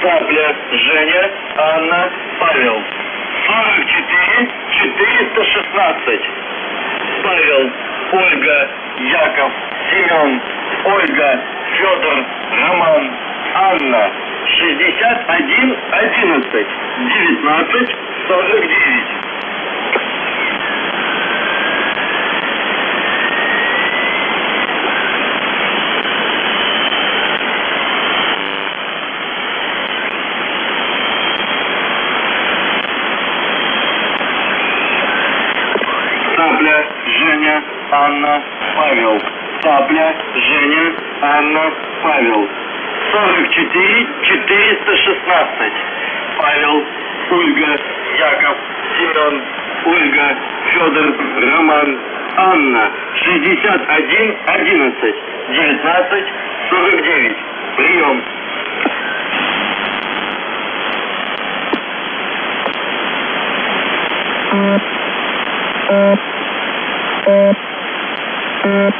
Цапля Женя, Анна, Павел. 44 416. Павел, Ольга, Яков, Семен, Ольга, Федор, Роман, Анна. 61 11 19 49. Тапля, Женя, Анна, Павел. Тапля, Женя, Анна, Павел. 44 416. Павел, Ольга, Яков, Семен, Ольга, Федор, Роман, Анна. 61 11 19 49. Прием. Thank you. Thank you.